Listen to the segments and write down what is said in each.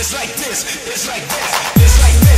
It's like this, it's like this, it's like this.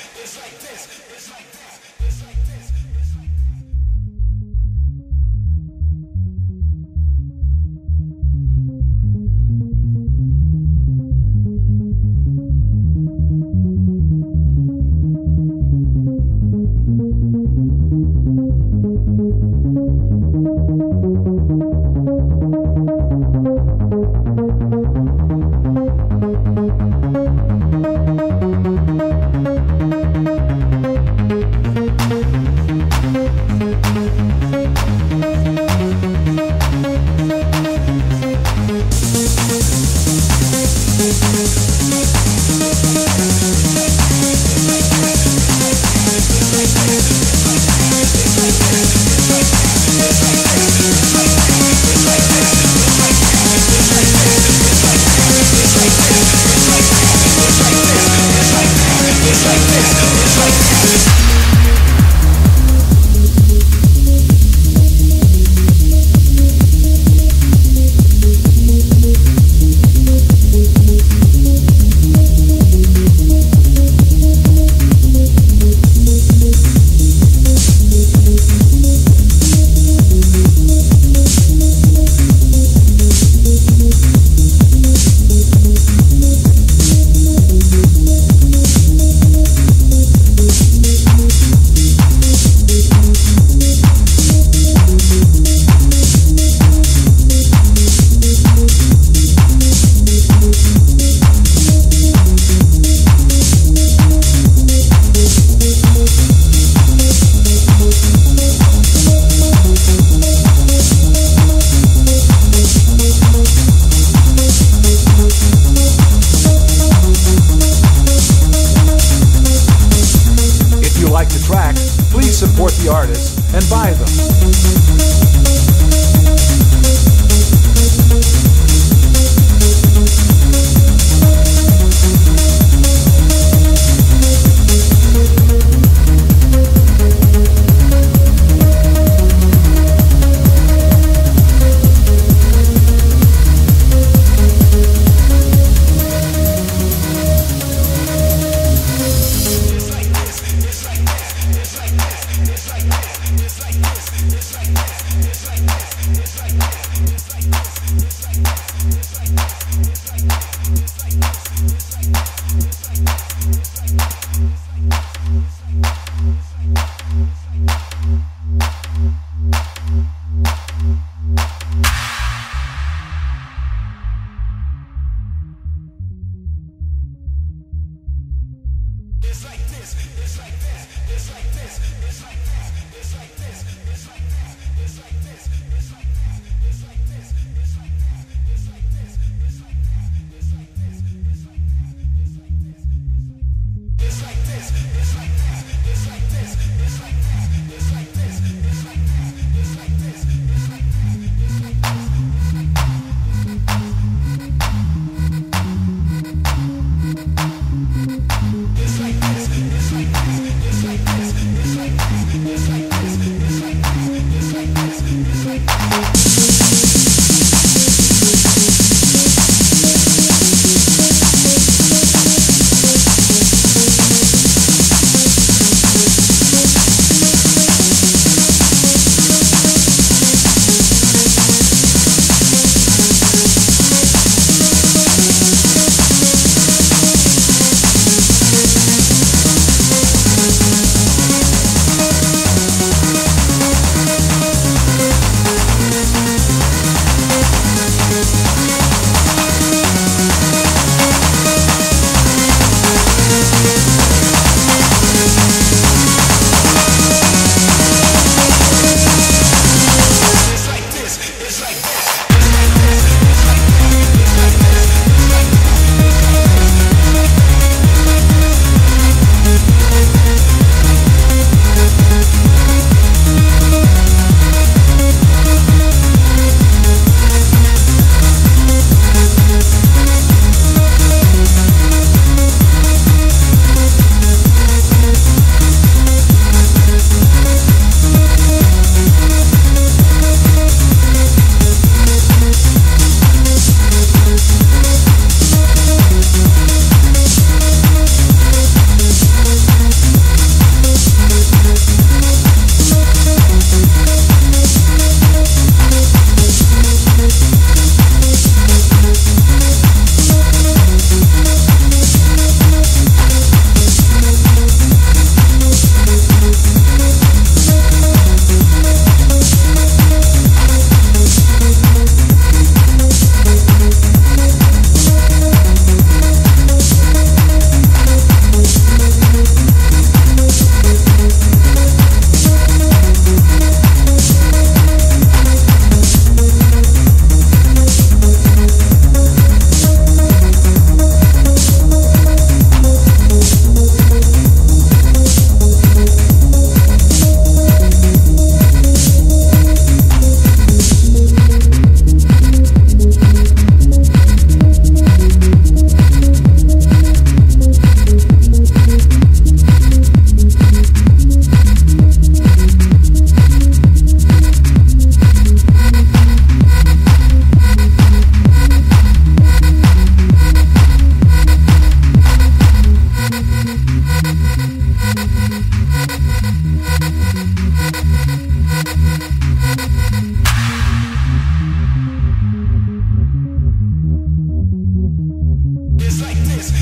It's like this.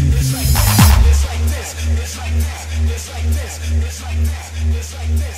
It's like this, it's like this, it's like this, it's like this, it's like this, it's like this.